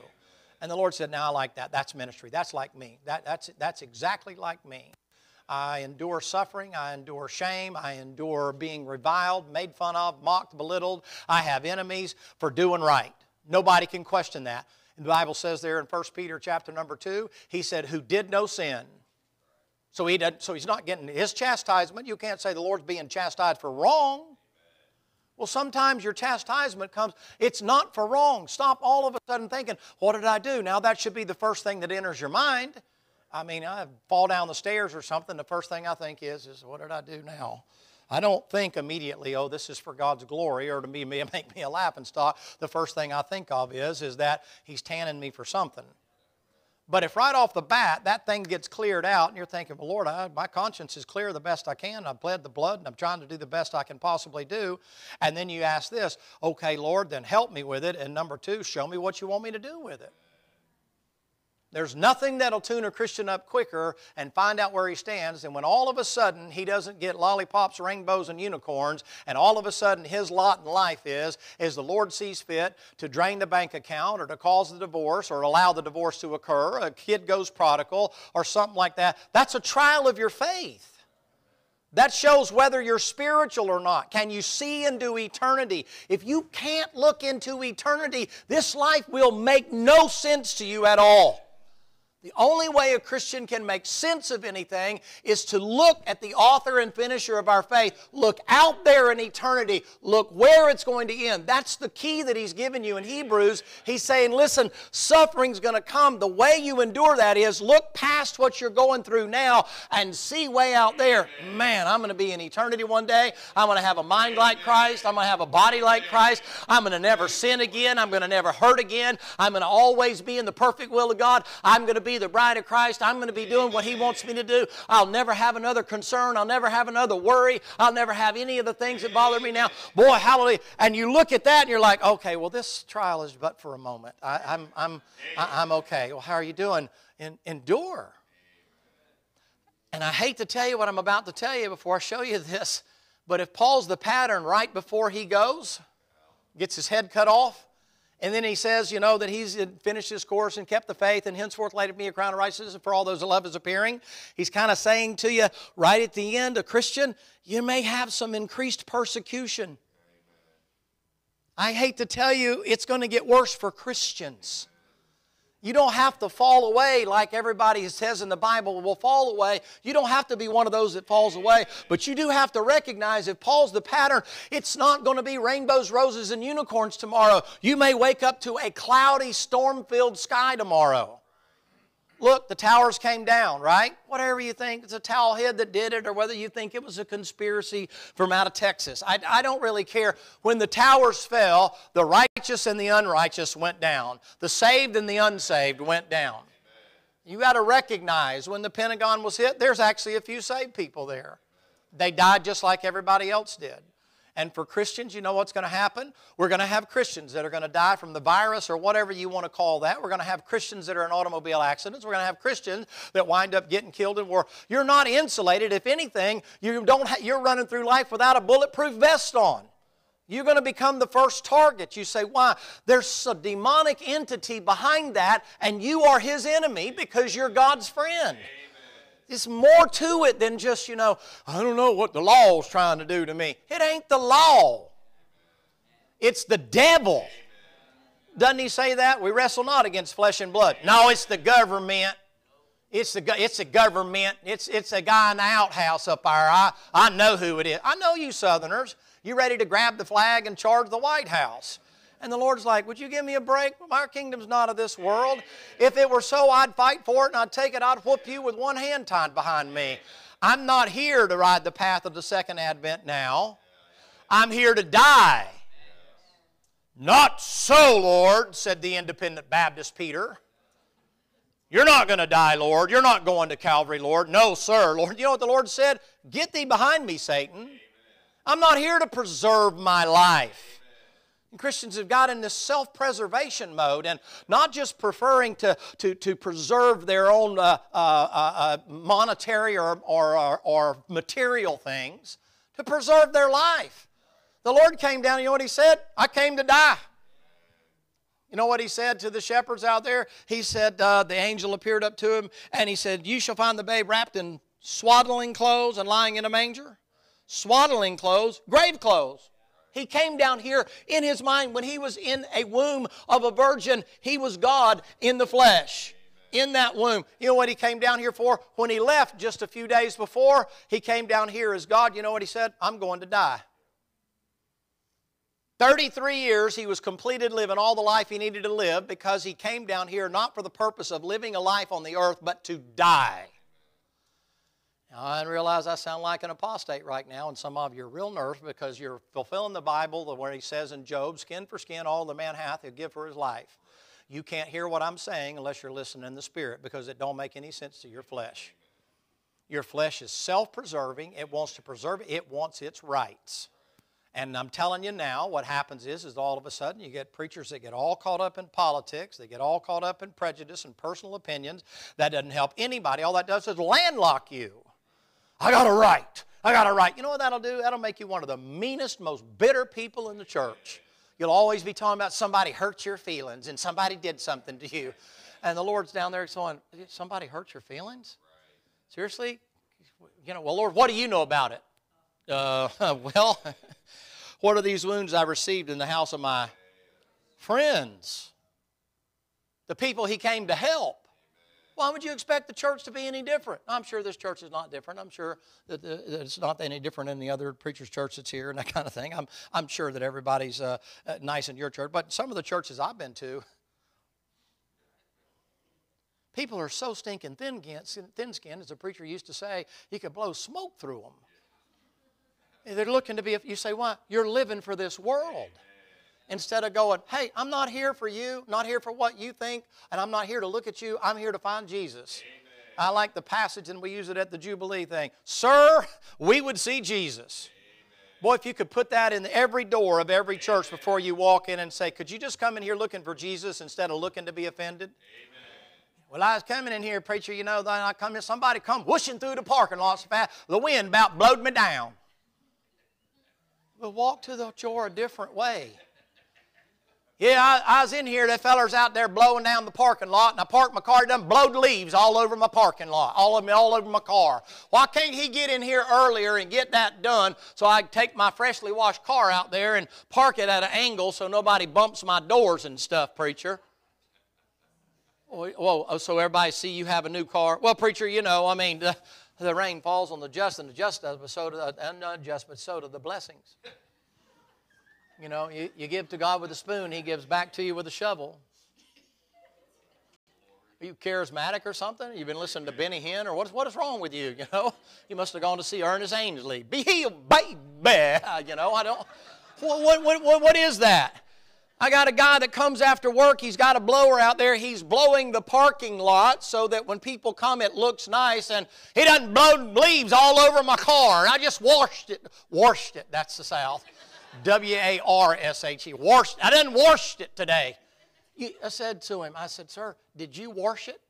And the Lord said, Now I like that. That's ministry. That's like me. That, that's, that's exactly like me. I endure suffering. I endure shame. I endure being reviled, made fun of, mocked, belittled. I have enemies for doing right. Nobody can question that. And the Bible says there in 1 Peter chapter number 2, he said, who did no sin. So, he did, so he's not getting his chastisement. You can't say the Lord's being chastised for wrong. Well, sometimes your chastisement comes, it's not for wrong. Stop all of a sudden thinking, what did I do? Now that should be the first thing that enters your mind. I mean, I fall down the stairs or something, the first thing I think is, is what did I do now? I don't think immediately, oh, this is for God's glory or to be, make me a laughing stock. The first thing I think of is, is that He's tanning me for something. But if right off the bat that thing gets cleared out and you're thinking, well, Lord, I, my conscience is clear the best I can. I've bled the blood and I'm trying to do the best I can possibly do. And then you ask this, okay, Lord, then help me with it. And number two, show me what you want me to do with it. There's nothing that'll tune a Christian up quicker and find out where he stands than when all of a sudden he doesn't get lollipops, rainbows, and unicorns, and all of a sudden his lot in life is, is the Lord sees fit to drain the bank account or to cause the divorce or allow the divorce to occur, a kid goes prodigal or something like that. That's a trial of your faith. That shows whether you're spiritual or not. Can you see into eternity? If you can't look into eternity, this life will make no sense to you at all. The only way a Christian can make sense of anything is to look at the author and finisher of our faith. Look out there in eternity. Look where it's going to end. That's the key that he's given you in Hebrews. He's saying, listen, suffering's going to come. The way you endure that is look past what you're going through now and see way out there. Man, I'm going to be in eternity one day. I'm going to have a mind like Christ. I'm going to have a body like Christ. I'm going to never sin again. I'm going to never hurt again. I'm going to always be in the perfect will of God. I'm going to be the bride of Christ. I'm going to be doing what He wants me to do. I'll never have another concern. I'll never have another worry. I'll never have any of the things that bother me now. Boy, hallelujah. And you look at that and you're like, okay, well, this trial is but for a moment. I, I'm, I'm, I'm okay. Well, how are you doing? In, endure. And I hate to tell you what I'm about to tell you before I show you this, but if Paul's the pattern right before he goes, gets his head cut off. And then he says, you know, that he's finished his course and kept the faith, and henceforth laid me a crown of righteousness for all those that love his appearing. He's kind of saying to you right at the end, a Christian, you may have some increased persecution. I hate to tell you, it's going to get worse for Christians. You don't have to fall away like everybody says in the Bible will fall away. You don't have to be one of those that falls away. But you do have to recognize if Paul's the pattern, it's not going to be rainbows, roses, and unicorns tomorrow. You may wake up to a cloudy, storm filled sky tomorrow. Look, the towers came down, right? Whatever you think, it's a towel head that did it, or whether you think it was a conspiracy from out of Texas. I, I don't really care. When the towers fell, the righteous and the unrighteous went down, the saved and the unsaved went down. You got to recognize when the Pentagon was hit, there's actually a few saved people there. They died just like everybody else did. And for Christians, you know what's going to happen? We're going to have Christians that are going to die from the virus or whatever you want to call that. We're going to have Christians that are in automobile accidents. We're going to have Christians that wind up getting killed in war. You're not insulated. If anything, you don't you're running through life without a bulletproof vest on. You're going to become the first target. You say, why? There's a demonic entity behind that, and you are his enemy because you're God's friend. There's more to it than just, you know, I don't know what the law's trying to do to me. It ain't the law, it's the devil. Doesn't he say that? We wrestle not against flesh and blood. No, it's the government. It's the, it's the government. It's, it's a guy in the outhouse up there. I, I know who it is. I know you Southerners. You ready to grab the flag and charge the White House. And the Lord's like, Would you give me a break? My kingdom's not of this world. If it were so, I'd fight for it and I'd take it, I'd whoop you with one hand tied behind me. I'm not here to ride the path of the second advent now. I'm here to die. Not so, Lord, said the independent Baptist Peter. You're not going to die, Lord. You're not going to Calvary, Lord. No, sir, Lord. You know what the Lord said? Get thee behind me, Satan. I'm not here to preserve my life. And Christians have got in this self preservation mode and not just preferring to, to, to preserve their own uh, uh, uh, uh, monetary or, or, or, or material things, to preserve their life. The Lord came down, you know what He said? I came to die. You know what He said to the shepherds out there? He said, uh, the angel appeared up to him and He said, You shall find the babe wrapped in swaddling clothes and lying in a manger. Swaddling clothes, grave clothes. He came down here in his mind when he was in a womb of a virgin, he was God in the flesh. In that womb. You know what he came down here for? When he left just a few days before, he came down here as God. You know what he said? I'm going to die. 33 years he was completed living all the life he needed to live because he came down here not for the purpose of living a life on the earth, but to die. Now, I realize I sound like an apostate right now, and some of you are real nervous because you're fulfilling the Bible where he says in Job, skin for skin, all the man hath, he'll give for his life. You can't hear what I'm saying unless you're listening in the Spirit because it don't make any sense to your flesh. Your flesh is self-preserving. It wants to preserve it. It wants its rights. And I'm telling you now, what happens is, is all of a sudden you get preachers that get all caught up in politics, they get all caught up in prejudice and personal opinions. That doesn't help anybody. All that does is landlock you. I got a right. I got a right. You know what that'll do? That'll make you one of the meanest, most bitter people in the church. You'll always be talking about somebody hurt your feelings and somebody did something to you. And the Lord's down there going, Somebody hurt your feelings? Seriously? You know, well, Lord, what do you know about it? Uh, well, what are these wounds I received in the house of my friends? The people he came to help. Why would you expect the church to be any different? I'm sure this church is not different. I'm sure that, it's not any different than the other preacher's church that's here and that kind of thing. I'm, I'm sure that everybody's uh, uh nice in your church. But some of the churches I've been to, people are so stinking thin thin skinned, as a preacher used to say, you could blow smoke through them. They're looking to be, you say, why? You're living for this world instead of going, hey, I'm not here for you, not here for what you think, and I'm not here to look at you. I'm here to find Jesus. Amen. I like the passage, and we use it at the Jubilee thing. Sir, we would see Jesus. Amen. Boy, if you could put that in every door of every church before you walk in and say, Could you just come in here looking for Jesus instead of looking to be offended? Amen. Well, I was coming in here, preacher, you know, then I come in, somebody come whooshing through the parking lot so fast, the wind about blowed me down. But walk to the shore a different way. Yeah, I, I, was in here. That feller's out there blowing down the parking lot, and I parked my car. Done blowed leaves all over my parking lot, all of me, all over my car. Why can't he get in here earlier and get that done so I can take my freshly washed car out there and park it at an angle so nobody bumps my doors and stuff, preacher? Oh, well, oh, so everybody see you have a new car. Well, preacher, you know, I mean, the, the rain falls on the just and the just does, but so do the unjust, but so do the blessings. You know, you, you give to God with a spoon, He gives back to you with a shovel. Are you charismatic or something? You've been listening to Benny Hinn, or what is, what is wrong with you? You know, you must have gone to see Ernest Angley. Be healed, baby. You know, I don't. What, what, what, what is that? I got a guy that comes after work. He's got a blower out there. He's blowing the parking lot so that when people come, it looks nice. And he doesn't blow leaves all over my car. I just washed it. Washed it. That's the South. W A R S H E. Washed. I didn't wash it today. I said to him, I said, Sir, did you wash it?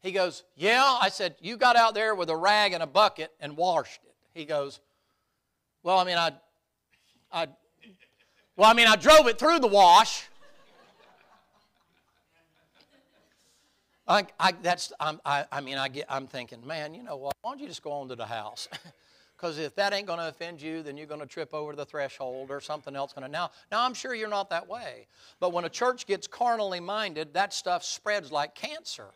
He goes, Yeah. I said, You got out there with a rag and a bucket and washed it. He goes, Well, I mean, I, I, well, I mean, I drove it through the wash. I, I, that's, I, I mean, I get, I'm thinking, man, you know what? Why don't you just go on to the house? because if that ain't going to offend you, then you're going to trip over the threshold or something else going to. Now, now I'm sure you're not that way, but when a church gets carnally minded, that stuff spreads like cancer.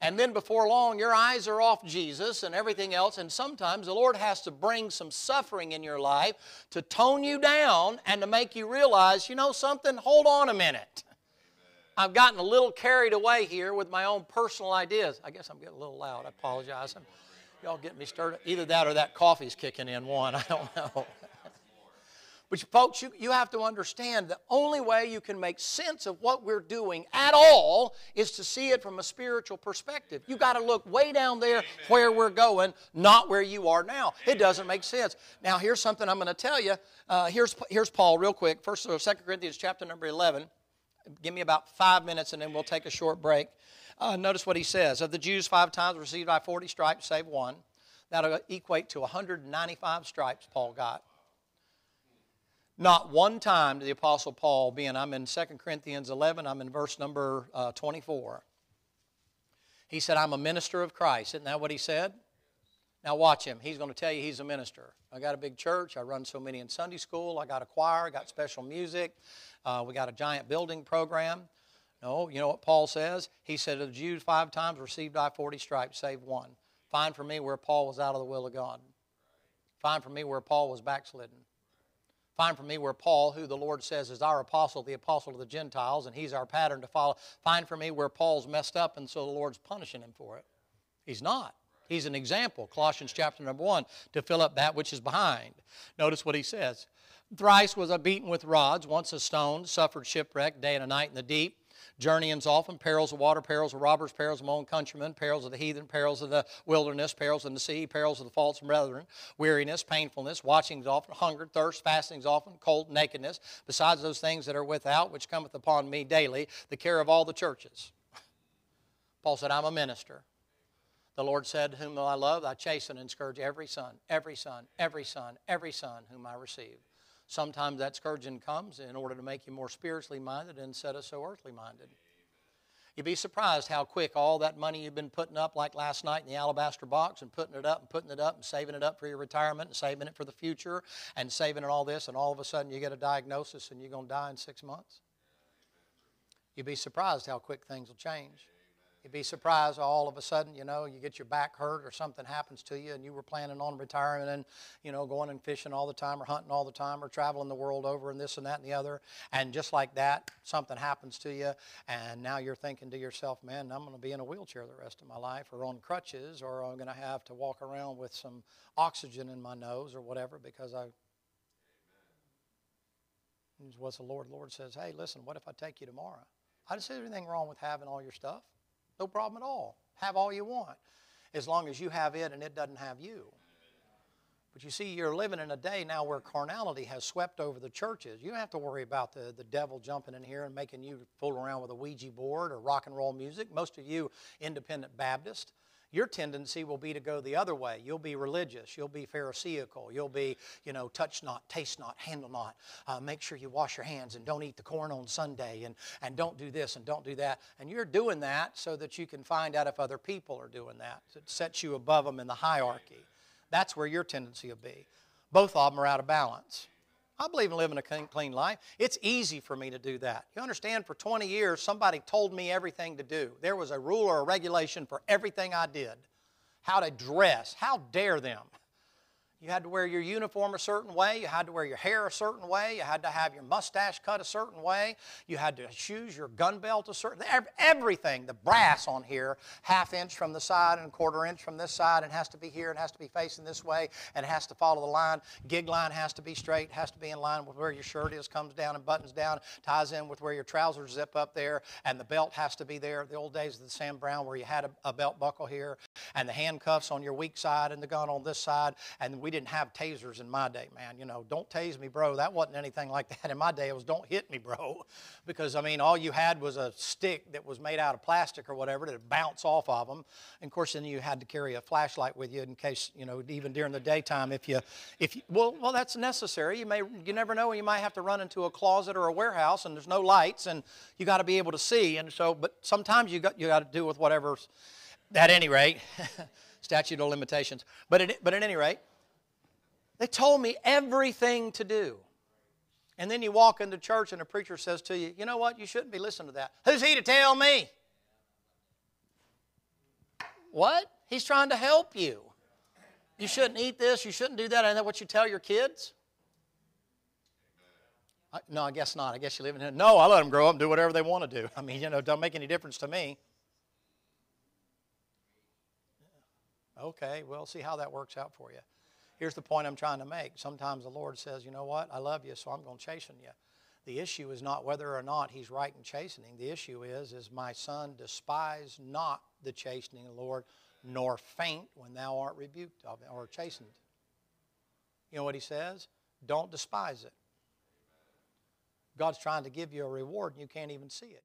And then before long, your eyes are off Jesus and everything else. And sometimes the Lord has to bring some suffering in your life to tone you down and to make you realize, you know something, hold on a minute. I've gotten a little carried away here with my own personal ideas. I guess I'm getting a little loud. I apologize. I'm, Y'all get me started. Either that or that coffee's kicking in one. I don't know. But folks, you, you have to understand the only way you can make sense of what we're doing at all is to see it from a spiritual perspective. You got to look way down there Amen. where we're going, not where you are now. It doesn't make sense. Now, here's something I'm going to tell you. Uh, here's, here's Paul, real quick. First or Second Corinthians chapter number 11. Give me about five minutes and then we'll take a short break. Uh, notice what he says. Of the Jews, five times received by 40 stripes, save one. That'll equate to 195 stripes Paul got. Not one time did the Apostle Paul, being I'm in 2 Corinthians 11, I'm in verse number uh, 24. He said, I'm a minister of Christ. Isn't that what he said? Now watch him. He's going to tell you he's a minister. I got a big church. I run so many in Sunday school. I got a choir. I got special music. Uh, we got a giant building program. No, you know what Paul says? He said, Of the Jews five times received I 40 stripes, save one. Find for me where Paul was out of the will of God. Find for me where Paul was backslidden. Find for me where Paul, who the Lord says is our apostle, the apostle of the Gentiles, and he's our pattern to follow. Find for me where Paul's messed up and so the Lord's punishing him for it. He's not. He's an example, Colossians chapter number one, to fill up that which is behind. Notice what he says. Thrice was I beaten with rods, once a stone, suffered shipwreck day and a night in the deep journeyings often, perils of water, perils of robbers, perils of my own countrymen, perils of the heathen, perils of the wilderness, perils in the sea, perils of the false brethren, weariness, painfulness, watchings often, hunger, thirst, fastings often, cold, nakedness, besides those things that are without, which cometh upon me daily, the care of all the churches. Paul said, I'm a minister. The Lord said, Whom I love, I chasten and scourge every son, every son, every son, every son whom I receive. Sometimes that scourging comes in order to make you more spiritually minded instead of so earthly minded. You'd be surprised how quick all that money you've been putting up, like last night in the alabaster box, and putting it up and putting it up and saving it up for your retirement and saving it for the future and saving it all this, and all of a sudden you get a diagnosis and you're going to die in six months. You'd be surprised how quick things will change. You'd be surprised all of a sudden, you know, you get your back hurt or something happens to you and you were planning on retiring and, you know, going and fishing all the time or hunting all the time or traveling the world over and this and that and the other. And just like that, something happens to you and now you're thinking to yourself, man, I'm going to be in a wheelchair the rest of my life or on crutches or I'm going to have to walk around with some oxygen in my nose or whatever because I What's the Lord? Lord says, hey, listen, what if I take you tomorrow? I don't see anything wrong with having all your stuff. No problem at all. Have all you want as long as you have it and it doesn't have you. But you see, you're living in a day now where carnality has swept over the churches. You don't have to worry about the, the devil jumping in here and making you fool around with a Ouija board or rock and roll music. Most of you independent Baptists, your tendency will be to go the other way. You'll be religious. You'll be Pharisaical. You'll be, you know, touch not, taste not, handle not. Uh, make sure you wash your hands and don't eat the corn on Sunday and, and don't do this and don't do that. And you're doing that so that you can find out if other people are doing that. It sets you above them in the hierarchy. That's where your tendency will be. Both of them are out of balance. I believe in living a clean life. It's easy for me to do that. You understand, for 20 years, somebody told me everything to do. There was a rule or a regulation for everything I did. How to dress. How dare them? You had to wear your uniform a certain way. You had to wear your hair a certain way. You had to have your mustache cut a certain way. You had to choose your gun belt a certain everything. The brass on here, half inch from the side and quarter inch from this side, and has to be here and has to be facing this way and it has to follow the line. Gig line has to be straight, has to be in line with where your shirt is, comes down and buttons down, ties in with where your trousers zip up there, and the belt has to be there. The old days of the Sam Browne where you had a, a belt buckle here and the handcuffs on your weak side and the gun on this side, and we didn't have tasers in my day, man. You know, don't tase me, bro. That wasn't anything like that in my day. It was don't hit me, bro. Because, I mean, all you had was a stick that was made out of plastic or whatever that bounce off of them. And, of course, then you had to carry a flashlight with you in case, you know, even during the daytime, if you, if you, well, well, that's necessary. You may, you never know. You might have to run into a closet or a warehouse and there's no lights and you got to be able to see. And so, but sometimes you got, you got to do with whatever's, at any rate, statute of limitations. But at, but at any rate, they told me everything to do. And then you walk into church and the preacher says to you, you know what, you shouldn't be listening to that. Who's he to tell me? What? He's trying to help you. You shouldn't eat this, you shouldn't do that. Isn't that what you tell your kids? I, no, I guess not. I guess you live in here. No, I let them grow up and do whatever they want to do. I mean, you know, don't make any difference to me. Okay, well, see how that works out for you. Here's the point I'm trying to make. Sometimes the Lord says, you know what, I love you, so I'm going to chasten you. The issue is not whether or not he's right in chastening. The issue is, is my son despise not the chastening of the Lord, nor faint when thou art rebuked of it, or chastened. You know what he says? Don't despise it. God's trying to give you a reward and you can't even see it.